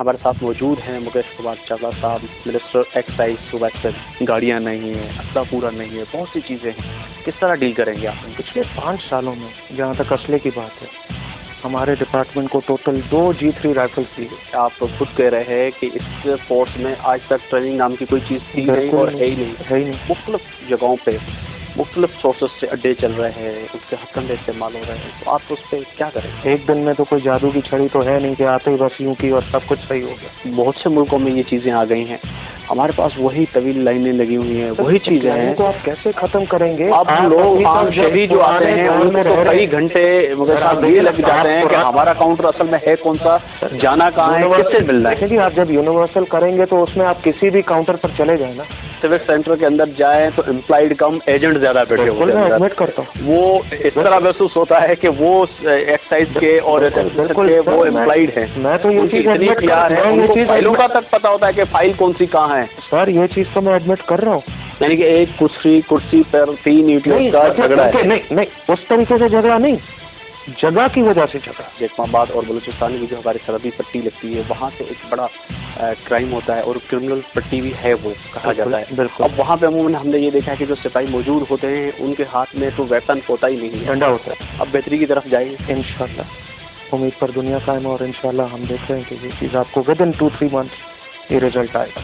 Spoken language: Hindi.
हमारे साथ मौजूद हैं मुकेश कुमार चावला साहब मिनिस्टर एक्साइज सुबह गाड़ियाँ नहीं है असला पूरा नहीं है बहुत सी चीज़ें हैं। किस तरह डील करेंगे आप? पिछले पाँच सालों में जहाँ तक असले की बात है हमारे डिपार्टमेंट को टोटल दो जी थ्री राइफल्स दी आप तो खुद कह रहे हैं कि इस फोर्स में आज तक ट्रेनिंग नाम की कोई चीज़ थी नहीं और है ही नहीं। है ही नहीं। मुख्तलिफ़ जगहों पे मुख्तलिफ़ सोर्सेज से अड्डे चल रहे हैं उसके हकंडे इस्तेमाल हो रहे हैं। तो आप उस पर क्या करें? एक दिन में तो कोई जादू की छड़ी तो है नहीं कि आते ही बस यूँ की और सब कुछ सही हो गया। बहुत से मुल्कों में ये चीज़ें आ गई हैं। हमारे पास वही तवील लाइनें लगी हुई हैं वही चीज़ें हैं। तो आप कैसे खत्म करेंगे? अब आप लोग आम शहरी जो आते हैं उनको तो कई घंटे मगर साहब ये लग जाते हैं कि हमारा काउंटर असल में है कौन सा? जाना कहाँ है किससे मिलना है? जी आप जब यूनिवर्सल करेंगे तो उसमें आप किसी भी काउंटर पर चले जाए ना। सिविक सेंटर के अंदर जाएँ तो एम्प्लॉयड कम एजेंट ज़्यादा बैठे होते हैं एडमिट करता हूँ। वो इस तरह महसूस होता है कि वो एक्साइज के और के वो मैं तो ये चीज़ प्यार है मैं उनको फाइलों का तक पता होता है कि फ़ाइल कौन सी कहाँ है। सर ये चीज़ तो मैं एडमिट कर रहा हूँ। यानी कि एक कुर्सी कुर्सी पर तीन ईटियों का झगड़ा है। नहीं नहीं उस तरीके से झगड़ा नहीं। जगह की वजह से झगड़ा। जैकमाबाद और बलूचिस्तान की जो हमारी सरहदी पट्टी लगती है वहाँ से एक बड़ा क्राइम होता है और क्रिमिनल पट्टी भी है वो कहा जाता है। बिल्कुल। अब वहाँ पे अमूमन हमने ये देखा है कि जो सिपाही मौजूद होते हैं उनके हाथ में तो वेपन होता ही नहीं है। डंडा होता है। अब बेहतरी की तरफ़ जाएँगे इंशाल्लाह। उम्मीद पर दुनिया कायम और इंशाल्लाह हम देख रहे हैं कि ये चीज़ आपको with in two three month ये रिज़ल्ट आएगा।